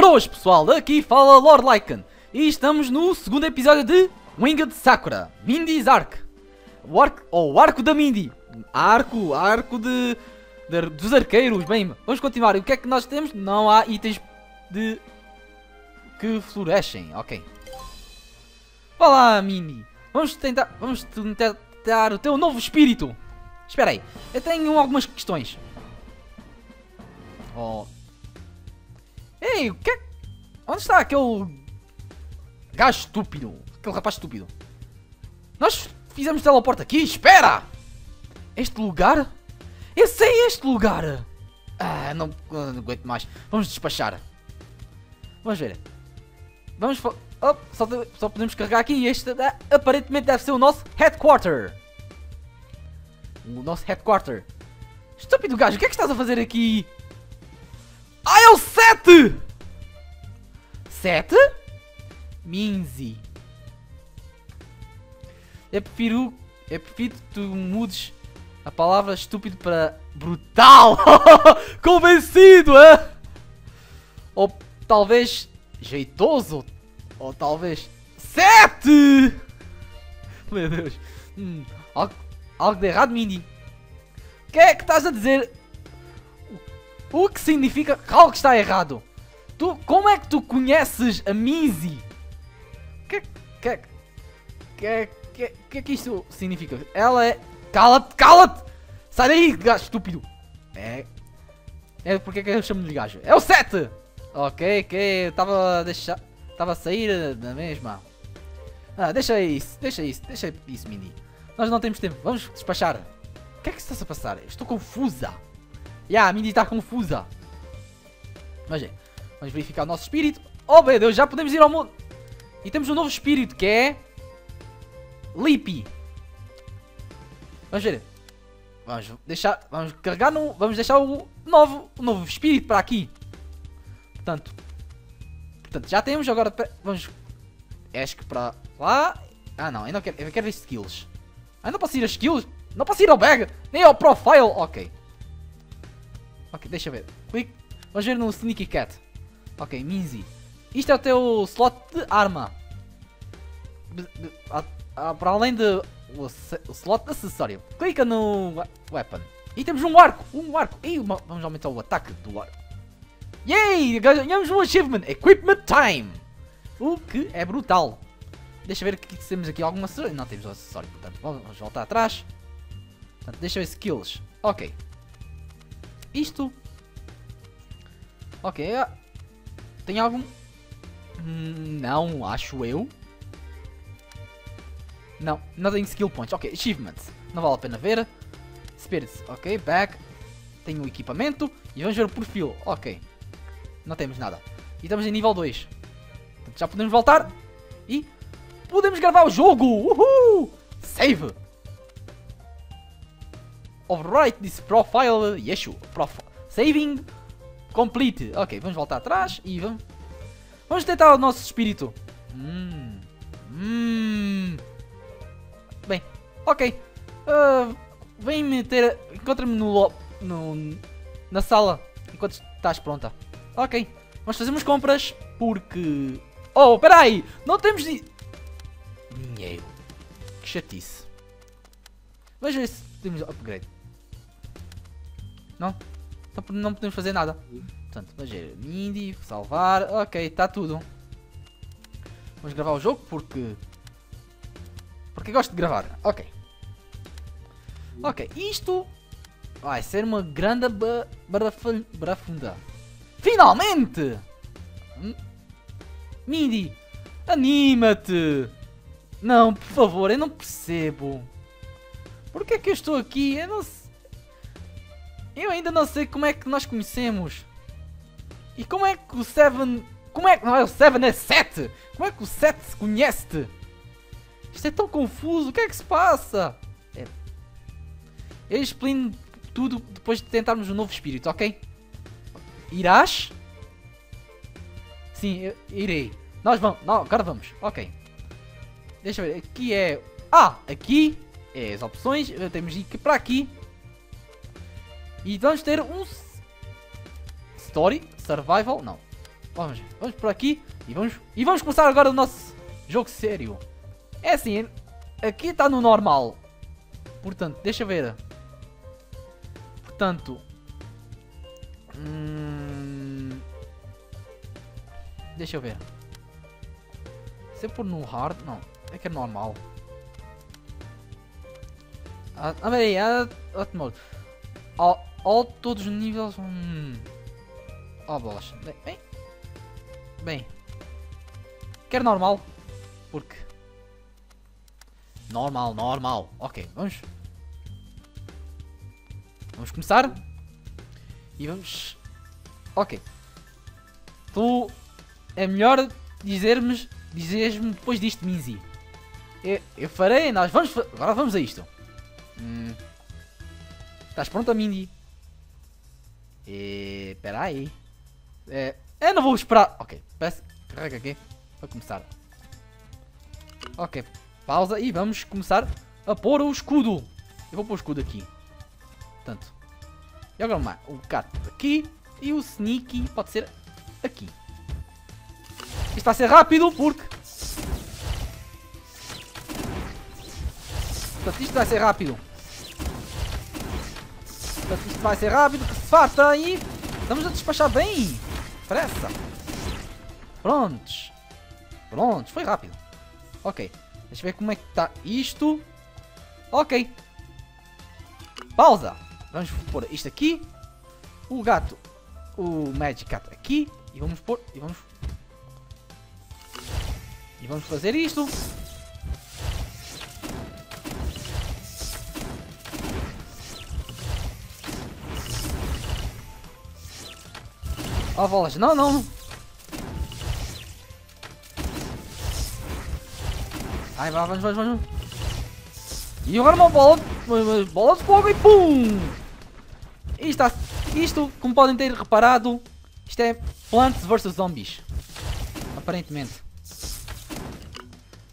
Boas pessoal, daqui fala Lord Lycan e estamos no segundo episódio de Winged Sakura, Mindy's Arc. O arco, ou o arco da Mindy. Arco, arco de, de- dos arqueiros. Bem, vamos continuar. E o que é que nós temos? Não há itens de que florescem, ok. Olá, Mindy. Vamos tentar, vamos tentar o teu novo espírito. Espera aí, eu tenho algumas questões. Oh. Ei, o que é... Onde está aquele... Gajo estúpido. Aquele rapaz estúpido. Nós fizemos teleporte aqui, espera! Este lugar? Eu sei este lugar! Ah, não, não aguento mais. Vamos despachar. Vamos ver. Vamos... Oh, só, só podemos carregar aqui. Este ah, aparentemente deve ser o nosso headquarter. O nosso headquarter. Estúpido gajo, o que é que estás a fazer aqui? Ah, é o 7! 7? Minzy. Eu prefiro. Eu prefiro que tu mudes a palavra estúpido para brutal! Convencido, é? Ou talvez jeitoso? Ou talvez 7! Meu Deus. Hum, algo, algo de errado, Mindy. O que é que estás a dizer? O que significa que algo está errado? Tu, como é que tu conheces a Minzy? Que que que que que que isto significa? Ela é cala-te, cala-te! Sai daí, gajo estúpido. É é porque é que eu chamo de gajo? É o 7. OK, OK, estava a deixar estava a sair da mesma. Ah, deixa isso, deixa isso, deixa isso, Mindy. Nós não temos tempo, vamos despachar. O que é que está a passar? Estou confusa. Ya, a Mindy está confusa. Mas é, vamos verificar o nosso espírito. Oh meu Deus, já podemos ir ao mundo. E temos um novo espírito que é... Lippy. Vamos ver. Vamos deixar, vamos carregar no, vamos deixar o novo, o novo espírito para aqui. Portanto, portanto já temos agora, vamos, acho que para lá. Ah não, eu não quero, eu quero ver skills. Ah, não posso ir a skills? Não posso ir ao bag, nem ao profile. Ok. Ok, deixa ver. Click. Vamos ver no Sneaky Cat. Ok, Minzy. Isto é o teu slot de arma. Para além de o, slot acessório. Clica no we- weapon. E temos um arco. Um arco. E uma- vamos aumentar o ataque do arco. Yay! Ganhamos um achievement. Equipment Time. O que é brutal. Deixa ver que temos aqui algum acessório. Não temos o acessório. Portanto, vamos voltar atrás. Portanto, deixa ver skills. Ok. Isto. Ok. ah, Tem algum. Hum, Não, acho eu. Não, não tem skill points. Ok, achievements. Não vale a pena ver. Spirits. Ok, back. Tem o equipamento. E vamos ver o perfil. Ok. Não temos nada. E estamos em nível 2. Portanto, já podemos voltar. E podemos gravar o jogo. Uhul! Save. Overwrite this profile. Yeshu. Prof saving complete. Ok, vamos voltar atrás e vamos. Vamos tentar o nosso espírito. Hum. Hum. Bem, ok. Ah, Vem-me ter. Encontra-me no, no. Na sala. Enquanto estás pronta. Ok. Vamos fazer compras. Porque. Oh, peraí! Não temos. di- Dinheiro. Que chatice. Ver se temos upgrade. Não? Então não podemos fazer nada. Portanto, vamos ver. Mindy, salvar. Ok, está tudo. Vamos gravar o jogo porque. Porque gosto de gravar. Ok. Ok, isto vai ser uma grande barafunda. Finalmente! Hum? Mindy, anima-te! Não, por favor, eu não percebo. Por que é que eu estou aqui? Eu não sei. Eu ainda não sei como é que nós conhecemos. E como é que o Seven. Como é que. Não é o Seven, é 7! Como é que o 7 se conhece-te? Isto é tão confuso, o que é que se passa? É. Eu explico tudo depois de tentarmos um novo espírito, ok? Irás? Sim, eu irei. Nós vamos. Não, agora vamos. Ok. Deixa eu ver. Aqui é. Ah, aqui é as opções. Temos de ir para aqui. E vamos ter um. Story? Survival? Não. Vamos, vamos por aqui e vamos, e vamos começar agora o nosso jogo sério. É assim, aqui está no normal. Portanto, deixa ver. Portanto... Hum, deixa eu ver. Se eu pôr no hard... Não, é que é normal. Ah, ah peraí, ah, outro modo. All, todos os níveis... Hum. Oh, bolas. Bem, bem. Bem. Quero normal. Porque... Normal, normal. Ok, vamos. Vamos começar. E vamos... Ok. Tu... É melhor dizer-me dizeres-me depois disto, Minzy. Eu, eu farei, nós vamos... Agora vamos a isto. Hum. Estás pronta, Mindy? E... Espera aí. É, eu não vou esperar. Ok, peço, carrega aqui para começar. Ok, pausa e vamos começar a pôr o escudo. Eu vou pôr o escudo aqui. Portanto, e agora mais, o gato aqui e o sneaky pode ser aqui. Isto vai ser rápido porque... Portanto, isto vai ser rápido. Isto vai ser rápido, que farta e... Estamos a despachar bem. Pressa. Prontos. Prontos, foi rápido. Ok. Deixa eu ver como é que está isto. Ok. Pausa. Vamos pôr isto aqui. O gato. O Magic Cat aqui. E vamos pôr... E vamos... E vamos fazer isto. Ó, bolas. Não, não. Ai, vai, vamos, vamos, vamos. E agora uma bola, uma bola de fogo e pum! Isto, isto, como podem ter reparado, isto é Plants vs Zombies. Aparentemente.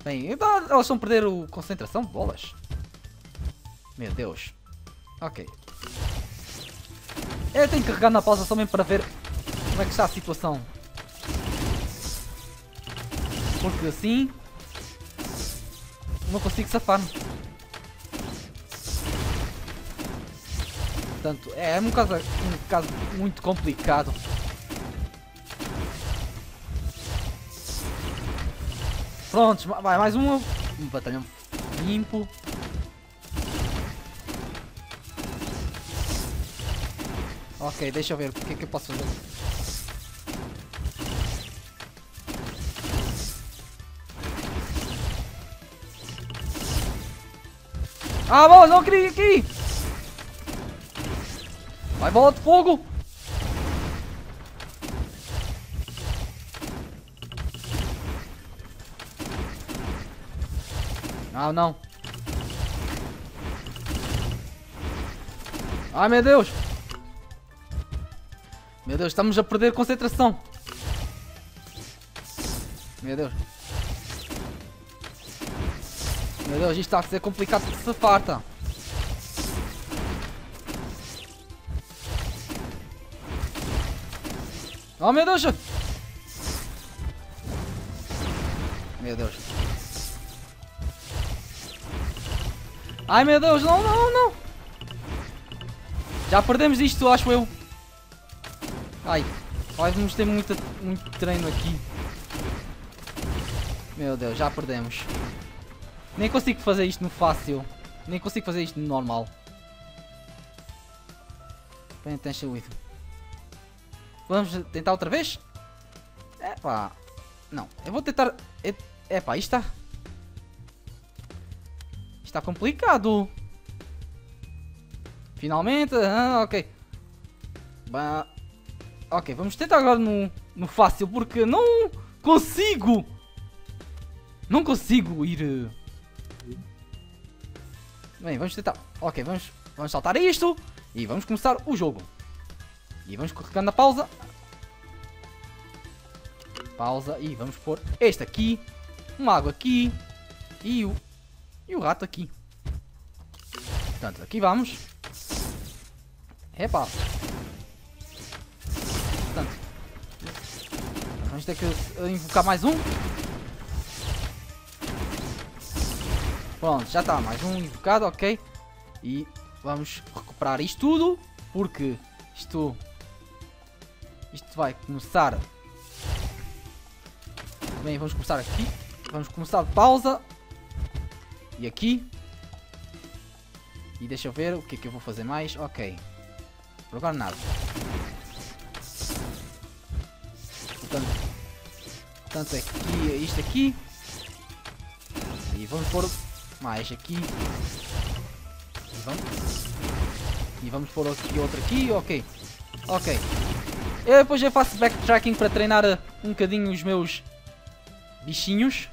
Bem, elas a perder o concentração bolas. Meu Deus. Ok. Eu tenho que carregar na pausa só mesmo para ver como é que está a situação. Porque assim não consigo safar-me. Portanto, é um caso, um caso muito complicado. Pronto, vai mais um, um batalhão limpo. Ok, deixa eu ver o que é que eu posso fazer. Ah, bola, não queria aqui! Vai, de fogo! Não, não. Ai, meu Deus! Meu Deus, estamos a perder concentração. Meu Deus. Meu Deus, isto está a ser complicado de se farta. Oh meu Deus! Meu Deus. Ai meu Deus, não, não, não! Já perdemos isto, acho eu. Ai, vamos ter muito, muito treino aqui. Meu Deus, já perdemos. Nem consigo fazer isto no fácil. Nem consigo fazer isto no normal. Penitential with. Vamos tentar outra vez? É. Não, eu vou tentar. É isto está. Está complicado. Finalmente. Ah, ok. Bah. Ok, vamos tentar agora no, no fácil porque não consigo. Não consigo ir. Bem, vamos tentar. Ok, vamos, vamos saltar isto. E vamos começar o jogo. E vamos colocando a pausa. Pausa. E vamos pôr este aqui. Um água aqui. E o, e o rato aqui. Portanto, aqui vamos. Epá. Portanto. Vamos ter que invocar mais um. Pronto, já está. Mais um invocado, ok. E vamos recuperar isto tudo. Porque isto... Isto vai começar... Bem, vamos começar aqui. Vamos começar de pausa. E aqui. E deixa eu ver o que é que eu vou fazer mais. Ok. Por agora nada. Portanto, portanto aqui, isto aqui. E vamos pôr mais aqui. E vamos. E vamos pôr aqui outro aqui. Ok. Ok. Eu depois eu faço backtracking para treinar um bocadinho os meus bichinhos.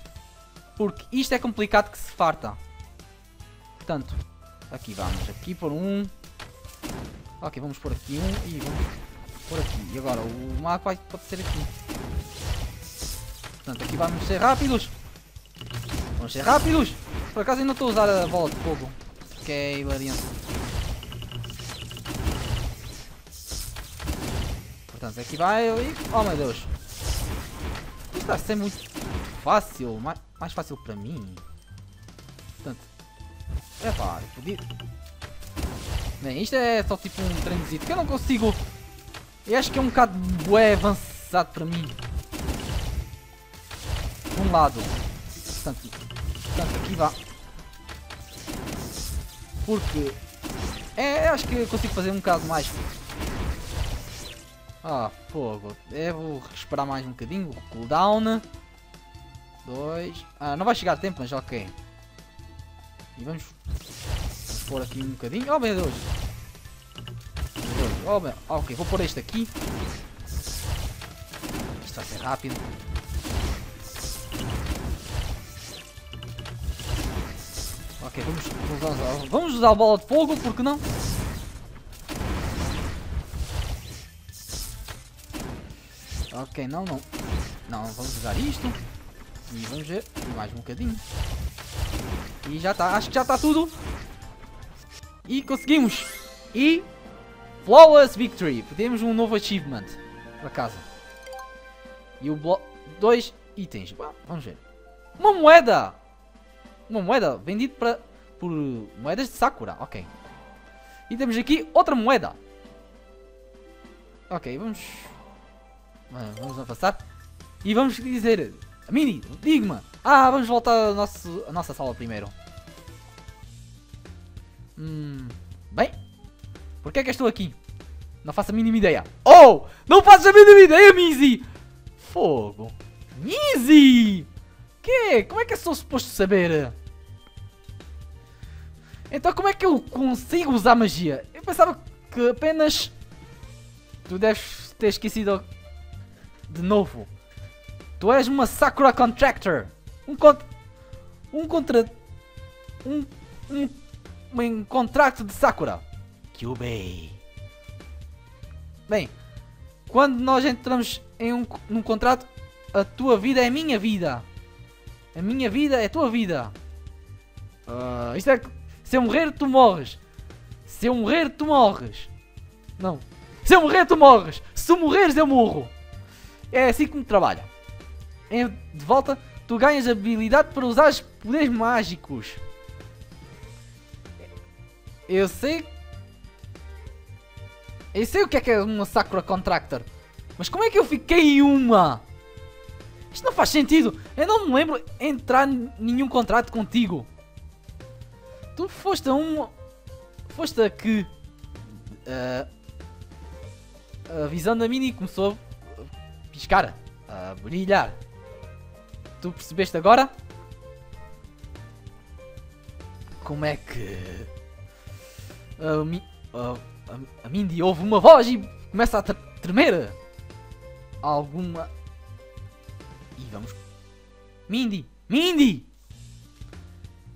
Porque isto é complicado que se farta. Portanto, aqui vamos. Aqui por um. Ok, vamos por aqui um e vamos por aqui. E agora o mago vai, pode ser aqui. Portanto, aqui vamos ser rápidos. Vamos ser rápidos. Por acaso ainda estou a usar a bola de fogo. Que é hilariante. Portanto, aqui vai e... Oh meu Deus. Isto está a ser muito fácil. Mais, mais fácil para mim. Portanto... Epá, eu podia... Bem, isto é só tipo um treinozinho que eu não consigo. Eu acho que é um bocado bué avançado para mim. De um lado. Portanto, portanto aqui vá. Porque é, acho que consigo fazer um bocado mais. Ah, fogo. É, vou esperar mais um bocadinho. Cooldown. Dois. Ah, não vai chegar a tempo, mas ok. E vamos pôr aqui um bocadinho. Oh meu Deus! Oh, meu. ok, vou pôr este aqui. Isto vai ser rápido. Ok, vamos, vamos, vamos usar a bola de fogo, porque não? Ok, não, não. Não, vamos usar isto. E vamos ver. mais um bocadinho. E já está, acho que já está tudo. E conseguimos! E... Flawless Victory! Temos um novo achievement. Para casa. E o bloco... Dois itens. Vamos ver. Uma moeda! Uma moeda vendida para... Por moedas de Sakura. Ok. E temos aqui outra moeda. Ok, vamos... Vamos avançar. E vamos dizer... Mini, diga-me. Ah, vamos voltar ao nosso, à nossa sala primeiro. Hum, bem, por que é que estou aqui? Não faço a mínima ideia. Oh! Não faço a mínima ideia, Mizzy! Fogo! Mizzy! Que? Como é que eu sou suposto saber? Então como é que eu consigo usar magia? Eu pensava que apenas... Tu deves ter esquecido de novo. Tu és uma Sakura Contractor. Um contra... Um contra... Um... Um um contrato de Sakura. Kyubei. Bem, quando nós entramos em um num contrato, a tua vida é a minha vida. A minha vida é a tua vida. Uh, isto é. Se eu morrer, tu morres. Se eu morrer, tu morres. Não. Se eu morrer, tu morres. Se morreres, eu morro. É assim como trabalha. De volta, tu ganhas habilidade para usar poderes mágicos. Eu sei... Eu sei o que é que é uma Sakura Contractor. Mas como é que eu fiquei em uma? Isto não faz sentido. Eu não me lembro entrar nenhum contrato contigo. Tu foste a um... Foste a que... Uh, a visão da Mini começou a piscar. A brilhar. Tu percebeste agora? Como é que a, Mi, a, a, a Mindy ouve uma voz e começa a tremer. Alguma. E vamos. Mindy! Mindy!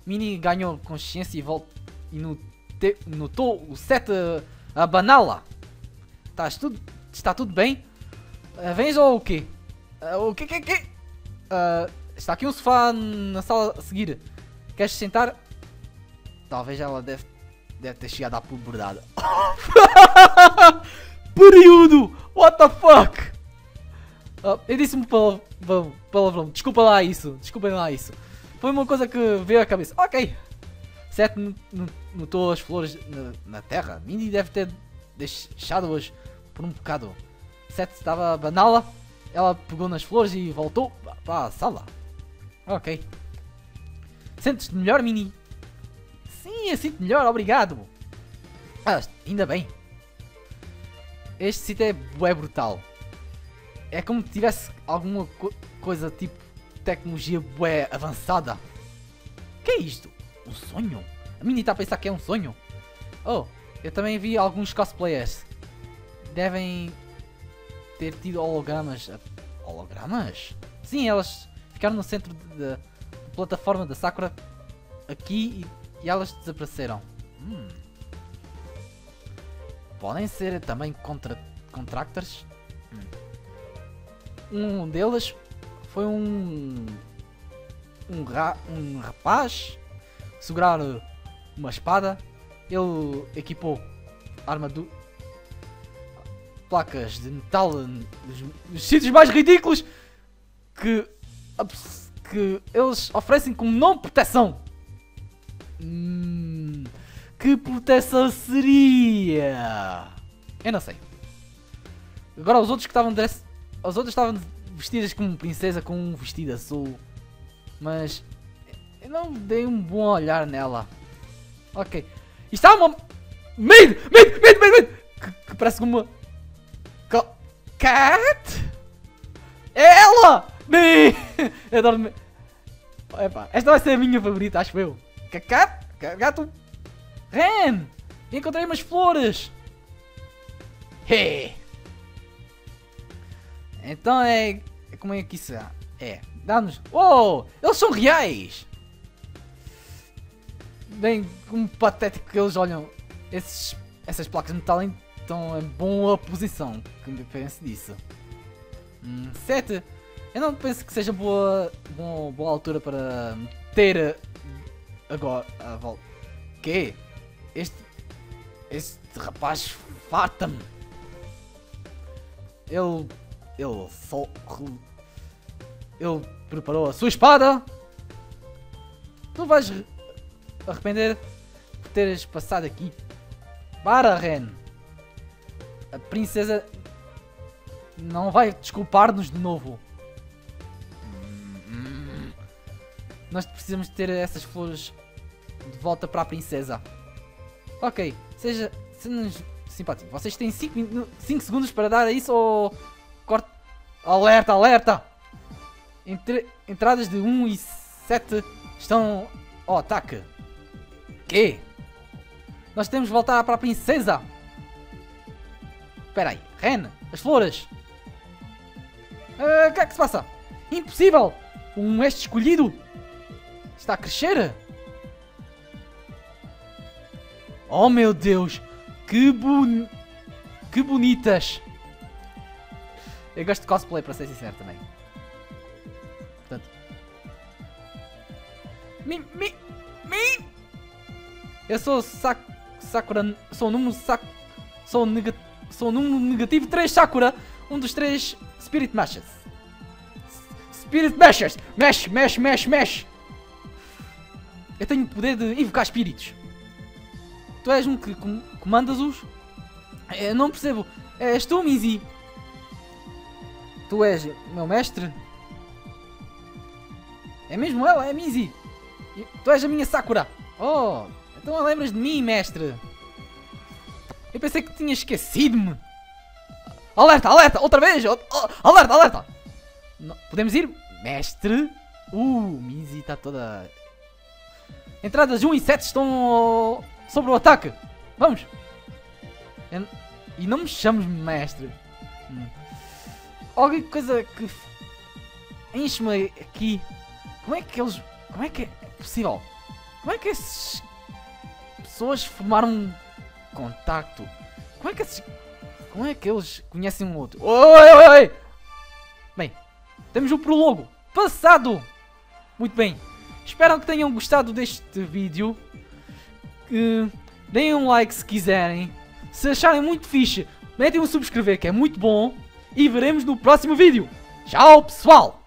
Mindy ganhou consciência e volta. E notou o set a, a banala. Estás tudo, está tudo bem? Uh, vens ou o quê? Uh, o que que que? Uh, está aqui um sofá na sala a seguir. Queres sentar? Talvez ela deve Deve ter chegado à puberdade. Período! What the fuck? Oh, eu disse um palavrão. Desculpa lá isso. Desculpem lá isso. Foi uma coisa que veio à cabeça. Ok. Seth notou as flores na, na terra. Mindy deve ter deixado-as por um bocado. Seth estava a baná-la. Ela pegou nas flores e voltou para a sala. Ok. Sentes-te melhor, Mini? Sim, eu sinto melhor, obrigado. Ah, ainda bem. Este sítio é bué brutal. É como se tivesse alguma co coisa tipo tecnologia bué avançada. Que é isto? Um sonho? A Mini está a pensar que é um sonho? Oh, eu também vi alguns cosplayers. Devem ter tido hologramas. Hologramas? Sim, elas ficaram no centro da plataforma da Sakura aqui e, e elas desapareceram. Hum. Podem ser também contra contractors. Hum. Um deles foi um um, ra um rapaz segurar uma espada. Ele equipou armadura placas de metal nos, nos sítios mais ridículos que, que eles oferecem como não proteção. Hum, que proteção seria? Eu não sei. Agora os outros que estavam. Os outros estavam vestidas como princesa com um vestido azul. Mas eu não dei um bom olhar nela. Ok. Está uma. Medo! Medo! Medo! Medo! Que, que parece uma. Cat? É ela! Me... Eu adoro. Epa, esta vai ser a minha favorita, acho eu. Cat? Gato? Ren! Encontrei umas flores! Hey. Então é. Como é que isso é? É. Dá-nos. Oh! Eles são reais! Bem, como patético que eles olham. Esses, essas placas de metal estão em boa posição. Que me penso disso. Hum, 7. Eu não penso que seja boa, boa, boa altura para ter agora a volta. Que? Este. Este rapaz farta-me. Ele. Ele só. Ele preparou a sua espada. Tu vais arrepender por teres passado aqui. Para, Ren. A princesa não vai desculpar-nos de novo. Nós precisamos ter essas flores de volta para a princesa. Ok, seja, seja simpático. Vocês têm 5 segundos para dar isso ou... Corte... Alerta, alerta! Entre, entradas de 1 e 7 estão ao ataque. Que? Nós temos de voltar para a princesa. Espera aí. Ren, as flores. Ah, o uh, que é que se passa? Impossível! Um mestre escolhido está a crescer. Oh meu Deus! Que bon... Que bonitas! Eu gosto de cosplay, para ser sincero também. Mi... Mi... Mi... Eu sou Sak... Sakura... Sou número Sak... Sou, neg... sou número negativo 3 Sakura. Um dos três Spirit Meshes. Spirit Meshes! Mesh, mesh, mesh, mesh! Eu tenho o poder de invocar espíritos. Tu és um que com comandas-os? Eu não percebo. És tu, Mizi? Tu és meu mestre? É mesmo ela? É Mizi? Tu és a minha Sakura. Oh, então lembras de mim, mestre? Eu pensei que tinha esquecido-me. Alerta, alerta, outra vez! Oh, alerta, alerta! Podemos ir? Mestre? Uh, Mizi está toda Entradas 1 e 7 estão sobre o ataque. Vamos. E não me chames mestre. Hum. Alguma coisa que enche-me aqui. Como é que eles. Como é que é possível? Como é que essas pessoas formaram um contacto? Como é que esses. Como é que eles conhecem um outro? Oi, oi, oi! Bem, temos o prologo. Passado! Muito bem. Espero que tenham gostado deste vídeo. Uh, deem um like se quiserem. Se acharem muito fixe, metem um subscrever que é muito bom. E veremos no próximo vídeo. Tchau, pessoal!